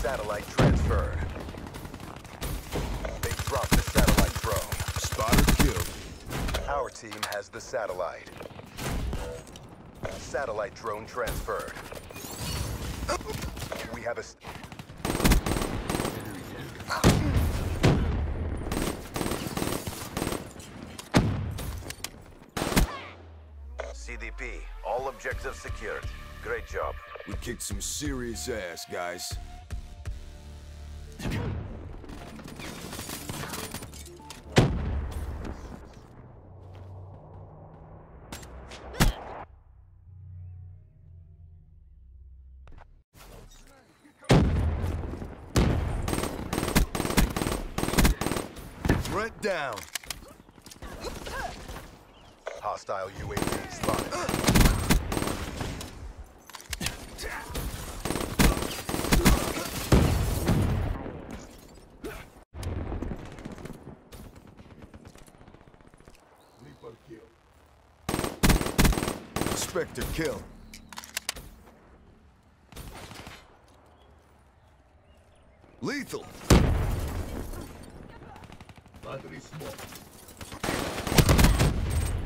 Satellite transferred. They dropped the satellite drone. Spotter killed. Our team has the satellite. Satellite drone transferred. We have a... CDP, all objectives secured. Great job. We kicked some serious ass, guys. Threat down. Hostile UAV spotted. Spectre kill. Lethal.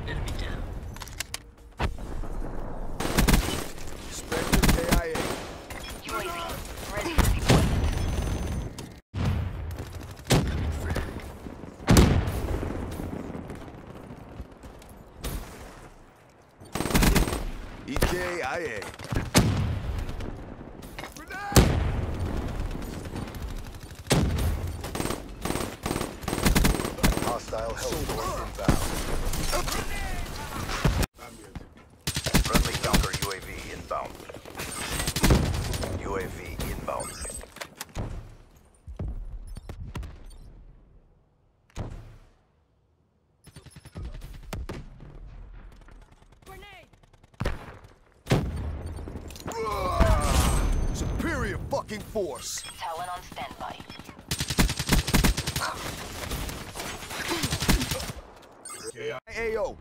Enemy down. EKIA. Hostile Hellstorm inbound. Friendly counter UAV inbound. UAV inbound. Superior fucking force. Talon on standby. AO.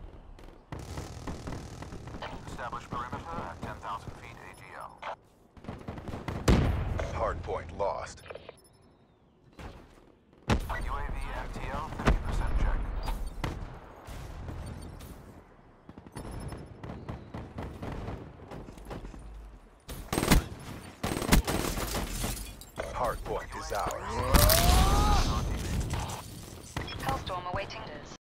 Establish perimeter at 10,000 feet AGL. Hardpoint lost. Hardpoint is ours. Hellstorm awaiting orders.